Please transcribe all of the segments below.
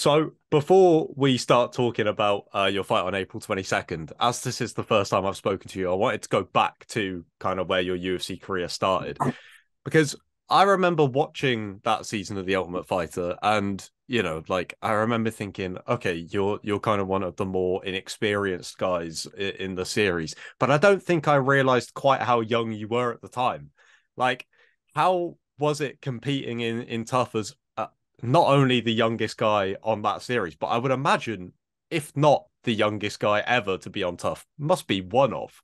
So before we start talking about uh, your fight on April 22nd, as this is the first time I've spoken to you, I wanted to go back to kind of where your UFC career started. Because I remember watching that season of The Ultimate Fighter and you know, like I remember thinking, okay, you're you're kind of one of the more inexperienced guys in the series, but I don't think I realized quite how young you were at the time. Like, how was it competing in in TUF as not only the youngest guy on that series, but I would imagine, if not the youngest guy ever to be on TUF, must be one of.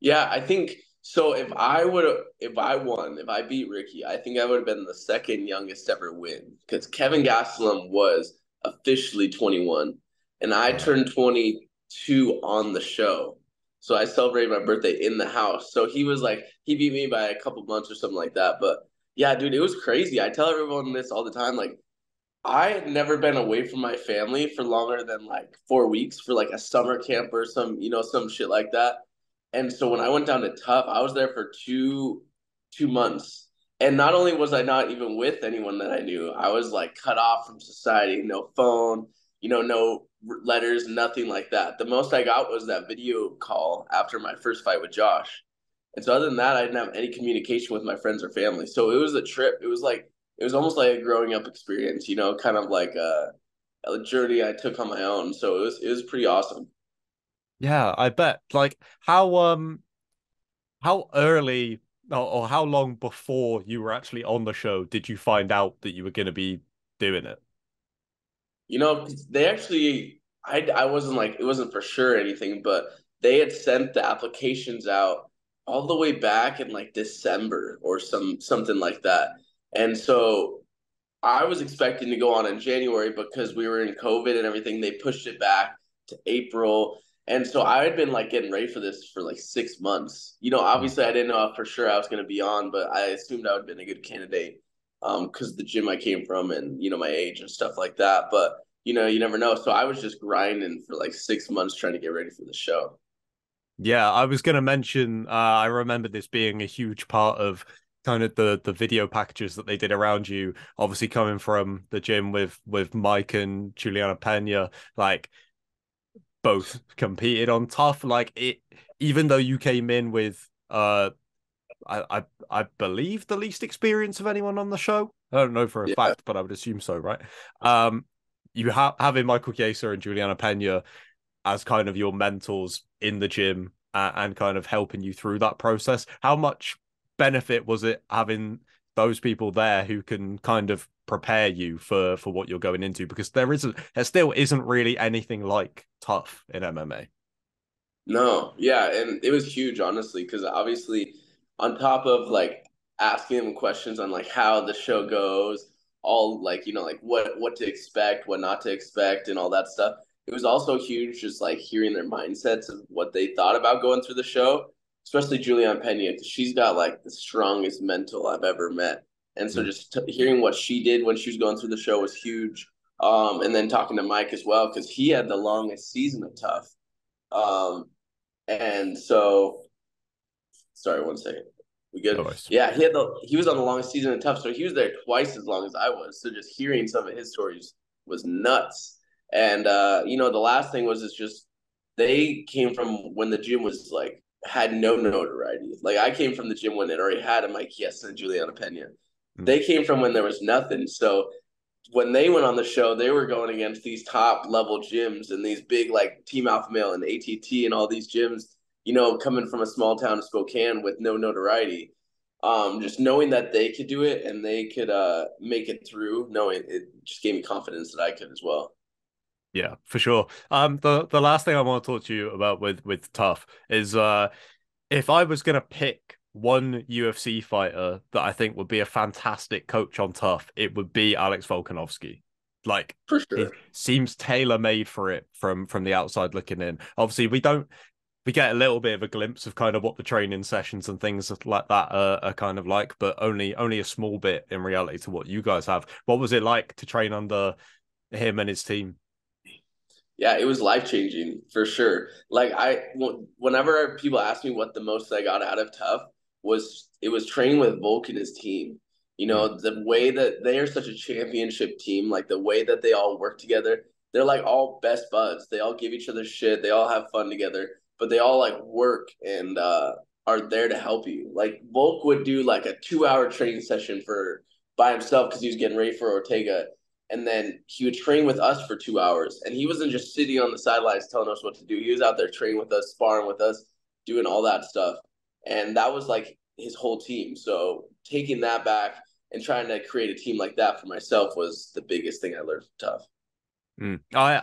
Yeah, I think so if I would if I won, if I beat Ricky, I think I would have been the second youngest ever win because Kelvin Gastelum was officially 21 and I turned 22 on the show. So I celebrated my birthday in the house. So he was like he beat me by a couple months or something like that, but yeah, dude, it was crazy. I tell everyone this all the time like I had never been away from my family for longer than like 4 weeks for like a summer camp or some, you know, some shit like that and so when I went down to TUF, I was there for two two months. And not only was I not even with anyone that I knew, I was like cut off from society, no phone, you know, no letters, nothing like that. The most I got was that video call after my first fight with Josh. And so other than that, I didn't have any communication with my friends or family. So it was a trip. It was like it was almost like a growing up experience, you know, kind of like a, a journey I took on my own. So it was it was pretty awesome. Yeah, I bet. Like how um how early or, or how long before you were actually on the show did you find out that you were going to be doing it? You know, they actually I I wasn't like it wasn't for sure anything, but they had sent the applications out all the way back in like December or some something like that. And so I was expecting to go on in January because we were in COVID and everything. They pushed it back to April. And so I had been like getting ready for this for like six months. You know, obviously I didn't know for sure I was going to be on, but I assumed I would have been a good candidate because um, the gym I came from and, you know, my age and stuff like that. But, you know, you never know. So I was just grinding for like six months trying to get ready for the show. Yeah, I was going to mention, uh, I remember this being a huge part of kind of the the video packages that they did around you obviously coming from the gym with with mike and Julianna Pena like both competed on TUF. Like it, even though you came in with, uh, I, I, I believe the least experience of anyone on the show. I don't know for a yeah. fact, but I would assume so, right? Um, you have having Michael Chiesa and Julianna Pena as kind of your mentors in the gym uh, and kind of helping you through that process. How much benefit was it having those people there who can kind of prepare you for for what you're going into because there isn't there still isn't really anything like TUF in MMA. No, yeah, and it was huge honestly because obviously on top of like asking them questions on like how the show goes, all like you know like what what to expect, what not to expect, and all that stuff. It was also huge just like hearing their mindsets of what they thought about going through the show, especially Julianna Pena because she's got like the strongest mental I've ever met and so mm. just t- hearing what she did when she was going through the show was huge. Um, and then talking to Mike as well because he had the longest season of TUF. Um, and so, sorry, one second. We good? Yeah, he had the he was on the longest season of TUF, so he was there twice as long as I was. So just hearing some of his stories was nuts. And uh, you know, the last thing was it's just they came from when the gym was like had no notoriety. Like I came from the gym when it already had a Mike Yes and Julianna Pena. Mm. They came from when there was nothing. So when they went on the show, they were going against these top level gyms and these big like Team Alpha Male and ATT and all these gyms, you know, coming from a small town of Spokane with no notoriety. Um, just knowing that they could do it and they could uh, make it through, knowing it just gave me confidence that I could as well. Yeah, for sure. Um, the the last thing I want to talk to you about with with TUF is uh, if I was gonna pick one UFC fighter that I think would be a fantastic coach on TUF, it would be Alex Volkanovski. Like for sure. it seems tailor made for it from from the outside looking in. Obviously, we don't we get a little bit of a glimpse of kind of what the training sessions and things like that are, are kind of like, but only only a small bit in reality to what you guys have. What was it like to train under him and his team? Yeah, it was life changing for sure. Like I, whenever people ask me what the most I got out of TUF was it was training with Volk and his team. You know, the way that they are such a championship team, like the way that they all work together, they're like all best buds. They all give each other shit. They all have fun together, but they all like work and uh, are there to help you. Like Volk would do like a two hour training session for by himself because he was getting ready for Ortega. And then he would train with us for two hours. And he wasn't just sitting on the sidelines telling us what to do. He was out there training with us, sparring with us, doing all that stuff. And that was like his whole team. So taking that back and trying to create a team like that for myself was the biggest thing I learned from TUF. Mm. I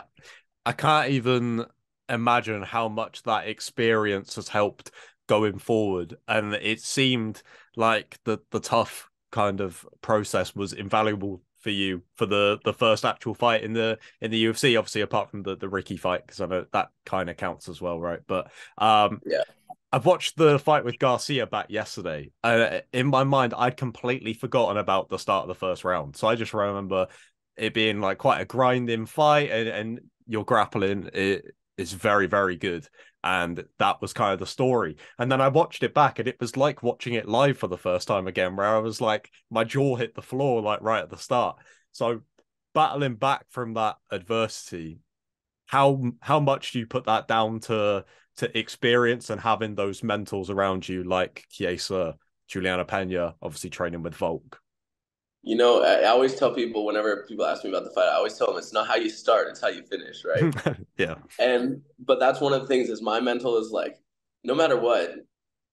I can't even imagine how much that experience has helped going forward. And it seemed like the the TUF kind of process was invaluable for you for the the first actual fight in the in the UFC obviously apart from the the Ricky fight because I know that kind of counts as well right but um yeah I've watched the fight with Garcia back yesterday. Uh, in my mind, I'd completely forgotten about the start of the first round. So I just remember it being like quite a grinding fight, and, and your grappling it is very, very good. And that was kind of the story. And then I watched it back, and it was like watching it live for the first time again, where I was like, my jaw hit the floor like right at the start. So battling back from that adversity, how how much do you put that down to? to experience and having those mentors around you, like Chiesa, Julianna Pena, obviously training with Volk? You know, I always tell people whenever people ask me about the fight, I always tell them it's not how you start, it's how you finish, right? yeah. And but that's one of the things is my mental is like, no matter what,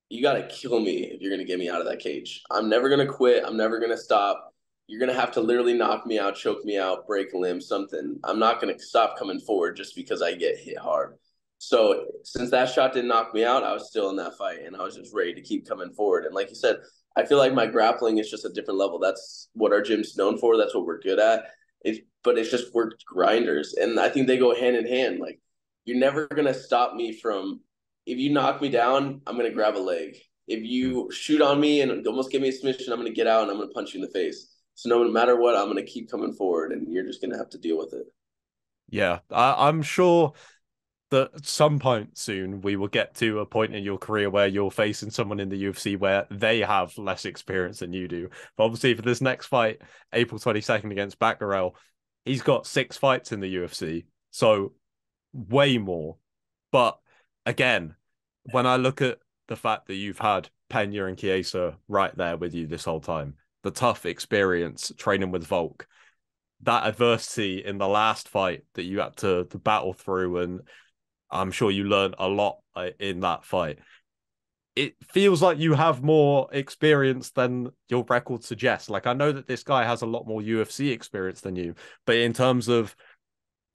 you gotta kill me if you're gonna get me out of that cage. I'm never gonna quit. I'm never gonna stop. You're gonna have to literally knock me out, choke me out, break a limb, something. I'm not gonna stop coming forward just because I get hit hard. So since that shot didn't knock me out, I was still in that fight and I was just ready to keep coming forward. And like you said, I feel like my grappling is just a different level. That's what our gym's known for. That's what we're good at. It, but it's just we're grinders, and I think they go hand in hand. Like you're never gonna stop me from. If you knock me down, I'm gonna grab a leg. If you hmm. shoot on me and almost give me a submission, I'm gonna get out and I'm gonna punch you in the face. So no matter what, I'm gonna keep coming forward, and you're just gonna have to deal with it. Yeah, I, I'm sure that at some point soon we will get to a point in your career where you're facing someone in the UFC where they have less experience than you do. But obviously, for this next fight, April 22nd against Batgerel, he's got six fights in the UFC, so way more. But again, when I look at the fact that you've had Pena and Chiesa right there with you this whole time, the TUF experience training with Volk, that adversity in the last fight that you had to, to battle through and I'm sure you learned a lot uh, in that fight. It feels like you have more experience than your record suggests. Like I know that this guy has a lot more UFC experience than you, but in terms of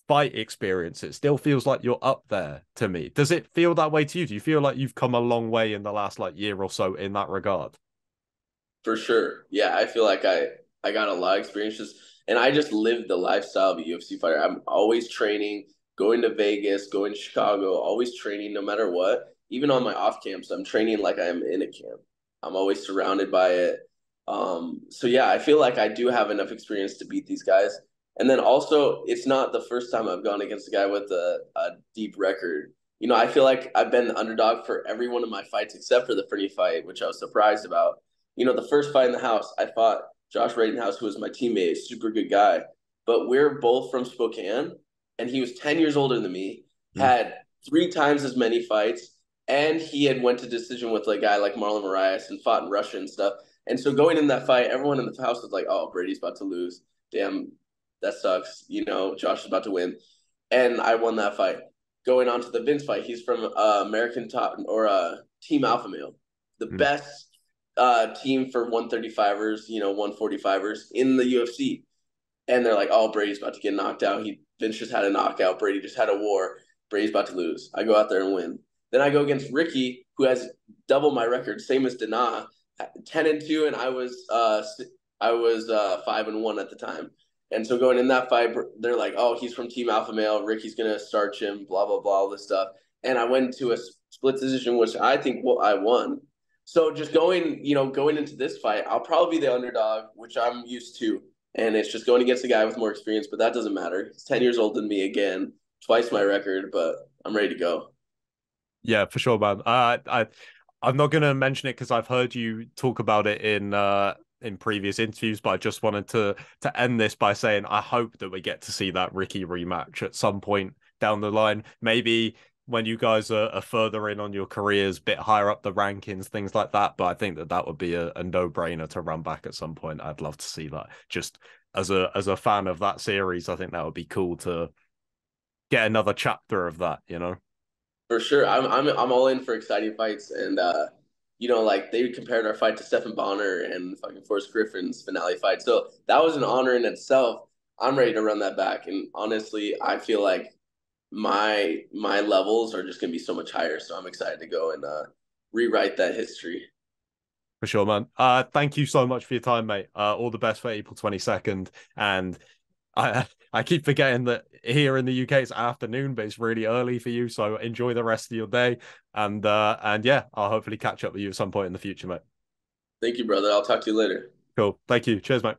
fight experience, it still feels like you're up there to me. Does it feel that way to you? Do you feel like you've come a long way in the last like year or so in that regard? For sure. Yeah, I feel like I I got a lot of experiences and I just lived the lifestyle of a UFC fighter. I'm always training going to Vegas, going to Chicago, always training no matter what. Even on my off camps, I'm training like I am in a camp. I'm always surrounded by it. Um, so yeah, I feel like I do have enough experience to beat these guys. And then also, it's not the first time I've gone against a guy with a, a deep record. You know, I feel like I've been the underdog for every one of my fights except for the Fernie fight, which I was surprised about. You know, the first fight in the house, I fought Josh Rittenhouse, who was my teammate, super good guy. But we're both from Spokane, and he was 10 years older than me, mm. had three times as many fights, and he had went to decision with a guy like Marlon Moraes and fought in Russia and stuff. And so going in that fight, everyone in the house was like, "Oh, Brady's about to lose. Damn, that sucks." You know, Josh is about to win, and I won that fight. Going on to the Vince fight, he's from uh, American Top or uh, Team Alpha Male, the mm. best uh, team for 135ers, you know, 145ers in the UFC. And they're like, "Oh, Brady's about to get knocked out. He Vince just had a knockout. Brady just had a war. Brady's about to lose. I go out there and win. Then I go against Ricky, who has double my record, same as Danaa, ten and two, and I was uh I was uh five and one at the time. And so going in that fight, they're like, "Oh, he's from Team Alpha Male. Ricky's gonna starch him." Blah blah blah, all this stuff. And I went to a split decision, which I think well, I won. So just going, you know, going into this fight, I'll probably be the underdog, which I'm used to and it's just going against a guy with more experience. But that doesn't matter. He's ten years older than me again, twice my record, but I'm ready to go. Yeah, for sure, man. I I'm not gonna mention it because I've heard you talk about it in uh in previous interviews, but I just wanted to to end this by saying I hope that we get to see that Ricky rematch at some point down the line. Maybe when you guys are, are further in on your careers, bit higher up the rankings, things like that. But I think that that would be a, a no brainer to run back at some point. I'd love to see that. Just as a as a fan of that series, I think that would be cool to get another chapter of that. You know, for sure. I'm I'm I'm all in for exciting fights, and uh, you know, like they compared our fight to Stephan Bonnar and fucking Forrest Griffin's finale fight. So that was an honor in itself. I'm ready to run that back, and honestly, I feel like my my levels are just gonna be so much higher. So I'm excited to go and uh, rewrite that history. For sure, man. Uh, thank you so much for your time, mate. Uh, all the best for April 22nd. And I I keep forgetting that here in the UK it's afternoon, but it's really early for you. So enjoy the rest of your day. And uh, and yeah, I'll hopefully catch up with you at some point in the future, mate. Thank you, brother. I'll talk to you later. Cool. Thank you. Cheers, mate.